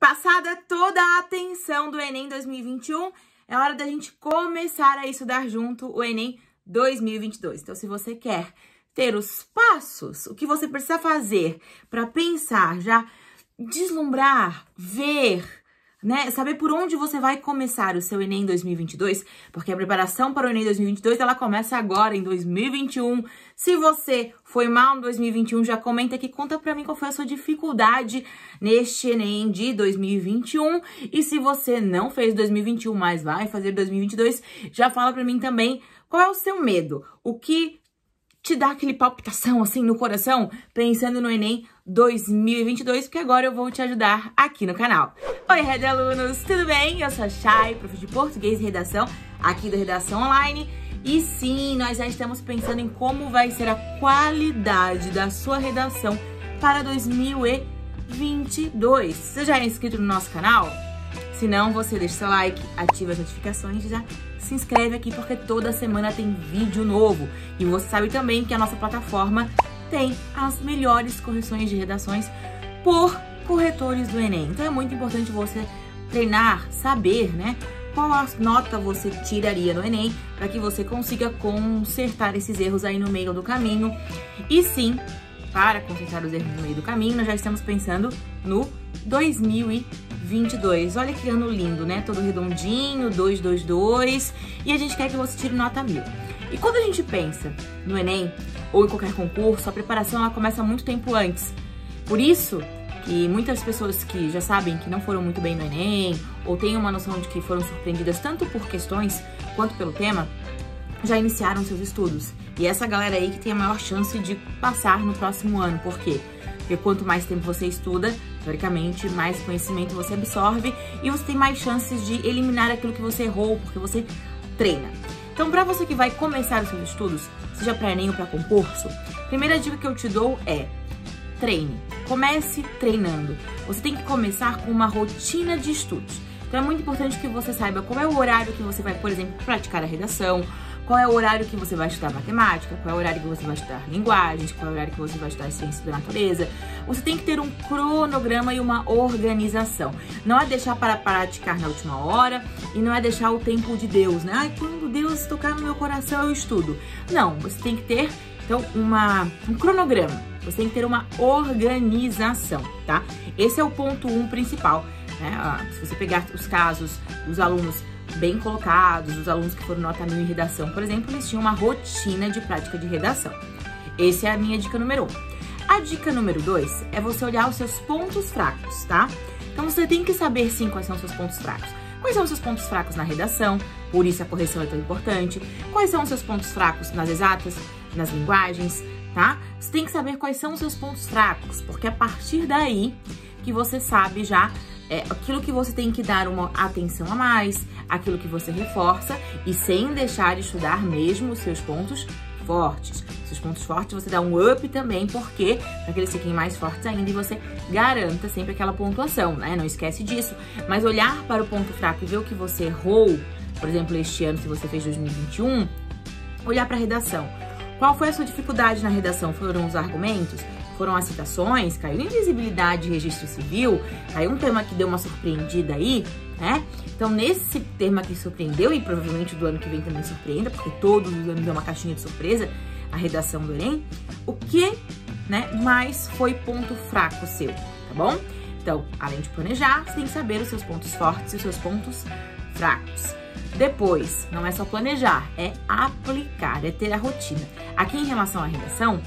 Passada toda a atenção do Enem 2021, é hora da gente começar a estudar junto o Enem 2022. Então, se você quer ter os passos, o que você precisa fazer para pensar, já deslumbrar, ver, né? Saber por onde você vai começar o seu Enem 2022, porque a preparação para o Enem 2022 ela começa agora em 2021. Se você foi mal no 2021, já comenta aqui, conta para mim qual foi a sua dificuldade neste Enem de 2021. E se você não fez 2021, mas vai fazer 2022, já fala para mim também qual é o seu medo, o que te dá aquele palpitação assim no coração, pensando no Enem 2022, porque agora eu vou te ajudar aqui no canal. Oi, Red Alunos, tudo bem? Eu sou a Chay, prof de Português e Redação, aqui da Redação Online. E sim, nós já estamos pensando em como vai ser a qualidade da sua redação para 2022. Você já é inscrito no nosso canal? Se não, você deixa seu like, ativa as notificações e já se inscreve aqui porque toda semana tem vídeo novo. E você sabe também que a nossa plataforma tem as melhores correções de redações por corretores do Enem. Então é muito importante você treinar, saber, né? Qual nota você tiraria no Enem para que você consiga consertar esses erros aí no meio do caminho. E sim, para consertar os erros no meio do caminho, nós já estamos pensando no 2022. Olha que ano lindo, né? Todo redondinho, 222. E a gente quer que você tire nota mil. E quando a gente pensa no Enem ou em qualquer concurso, a preparação ela começa muito tempo antes. Por isso, que muitas pessoas que já sabem que não foram muito bem no Enem, ou têm uma noção de que foram surpreendidas tanto por questões quanto pelo tema, já iniciaram seus estudos. E essa galera aí que tem a maior chance de passar no próximo ano. Por quê? Porque quanto mais tempo você estuda, teoricamente, mais conhecimento você absorve e você tem mais chances de eliminar aquilo que você errou, porque você treina. Então, para você que vai começar os seus estudos, seja para Enem ou para concurso, primeira dica que eu te dou é treine. Comece treinando. Você tem que começar com uma rotina de estudos. Então é muito importante que você saiba qual é o horário que você vai, por exemplo, praticar a redação, qual é o horário que você vai estudar matemática, qual é o horário que você vai estudar linguagens, qual é o horário que você vai estudar ciência da natureza. Você tem que ter um cronograma e uma organização. Não é deixar para praticar na última hora e não é deixar o tempo de Deus, né? Ai, quando Deus tocar no meu coração eu estudo. Não, você tem que ter então uma, um cronograma. Você tem que ter uma organização, tá? Esse é o ponto um principal. Né? Ah, se você pegar os casos dos alunos bem colocados, os alunos que foram nota mil em redação, por exemplo, eles tinham uma rotina de prática de redação. Essa é a minha dica número um. A dica número dois é você olhar os seus pontos fracos, tá? Então você tem que saber sim quais são os seus pontos fracos. Quais são os seus pontos fracos na redação? Por isso a correção é tão importante. Quais são os seus pontos fracos nas exatas, nas linguagens, tá? Você tem que saber quais são os seus pontos fracos, porque a partir daí que você sabe já é, aquilo que você tem que dar uma atenção a mais, aquilo que você reforça e sem deixar de estudar mesmo os seus pontos fortes. Seus pontos fortes você dá um up também, porque para que eles fiquem mais fortes ainda e você garanta sempre aquela pontuação, né? Não esquece disso. Mas olhar para o ponto fraco e ver o que você errou, por exemplo, este ano, se você fez 2021, olhar para a redação. Qual foi a sua dificuldade na redação? Foram os argumentos? Foram as citações? Caiu invisibilidade e registro civil? Caiu um tema que deu uma surpreendida aí, né? Então, nesse tema que surpreendeu, e provavelmente do ano que vem também surpreenda, porque todos os anos deu uma caixinha de surpresa, a redação do Enem, o que né, mais foi ponto fraco seu, tá bom? Então, além de planejar, você tem que saber os seus pontos fortes e os seus pontos fracos. Depois, não é só planejar, é aplicar, é ter a rotina. Aqui em relação à redação,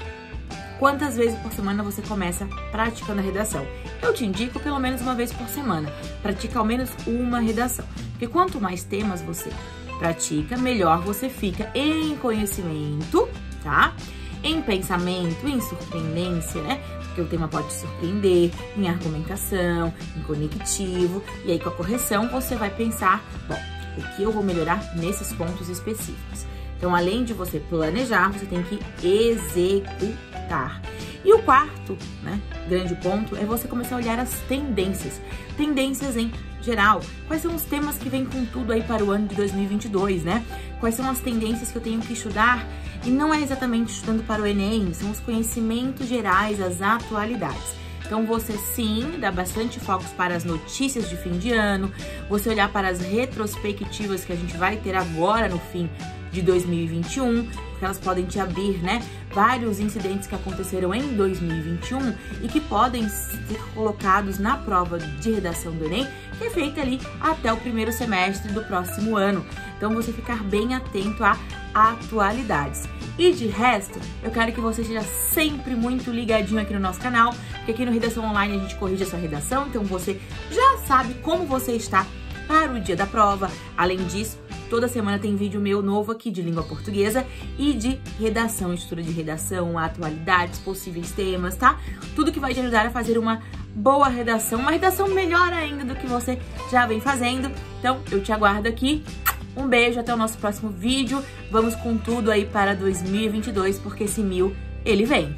quantas vezes por semana você começa praticando a redação? Eu te indico pelo menos uma vez por semana. Pratica ao menos uma redação. Porque quanto mais temas você pratica, melhor você fica em conhecimento, tá? Em pensamento, em surpreendência, né? Porque o tema pode te surpreender, em argumentação, em conectivo. E aí com a correção você vai pensar, bom, o que eu vou melhorar nesses pontos específicos. Então, além de você planejar, você tem que executar. E o quarto, né, grande ponto é você começar a olhar as tendências. Tendências em geral. Quais são os temas que vêm com tudo aí para o ano de 2022, né? Quais são as tendências que eu tenho que estudar? E não é exatamente estudando para o Enem, são os conhecimentos gerais, as atualidades. Então você sim dá bastante foco para as notícias de fim de ano, você olhar para as retrospectivas que a gente vai ter agora no fim de 2021, porque elas podem te abrir, né, vários incidentes que aconteceram em 2021 e que podem ser colocados na prova de redação do Enem, que é feita ali até o primeiro semestre do próximo ano. Então você ficar bem atento a atualidades. E de resto, eu quero que você esteja sempre muito ligadinho aqui no nosso canal, porque aqui no Redação Online a gente corrige a sua redação, então você já sabe como você está para o dia da prova. Além disso, toda semana tem vídeo meu novo aqui de língua portuguesa e de redação, estrutura de redação, atualidades, possíveis temas, tá? Tudo que vai te ajudar a fazer uma boa redação, uma redação melhor ainda do que você já vem fazendo. Então, eu te aguardo aqui. Um beijo, até o nosso próximo vídeo. Vamos com tudo aí para 2022, porque esse mil, ele vem.